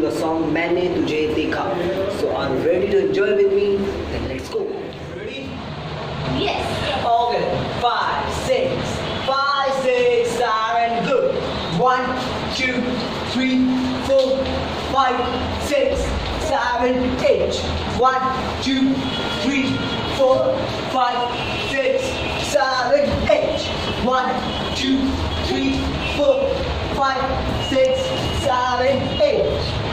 the song Maine Tujhko Dekha. So are you ready to enjoy with me? Then let's go. Ready? Yes. Okay. Five, six, five, six, seven, good. One, two, three, four, five, six, seven, eight. One, two, three, four, five, six, seven, eight. One, two, three, four, five, six, seven, eight.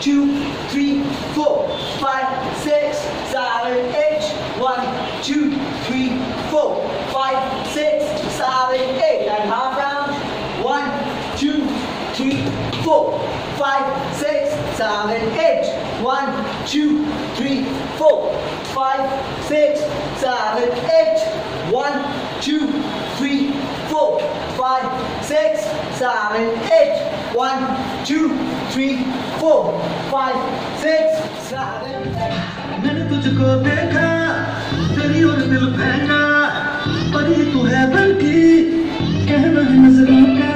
Two, three, four, five, six, seven, eight. One, two, three, four, five, six, seven, eight. And half round. One, two, three, four, five, six, seven, eight. One, two, three, four, five, six, seven, eight. One, two, three, four, five, six, seven, eight. One, two, five, six, seven, eight. मैंने तुझको देखा तेरी और दिल फेंका। परी तू है बल्कि कहना है नज़रों का।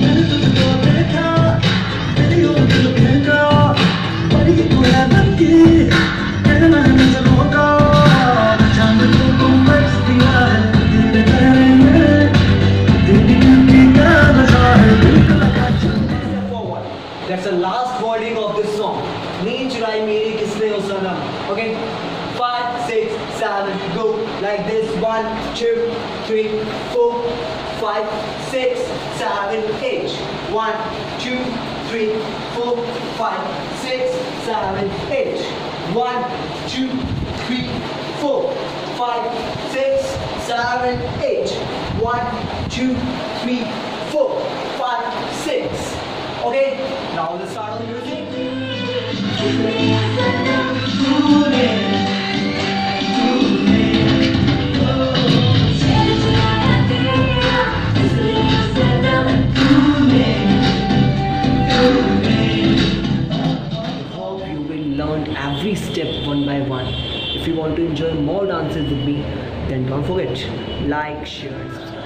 मैंने no. नहीं चुराई मेरी किसने हो सनम okay five six seven go like this one two three four five six seven eight one two three four five six seven eight one two three four five, six, seven, eight. One, two, three, four, five, six. Okay, now let's start on the music every step one by one. If you want to enjoy more dances with me, then don't forget like, share, and subscribe.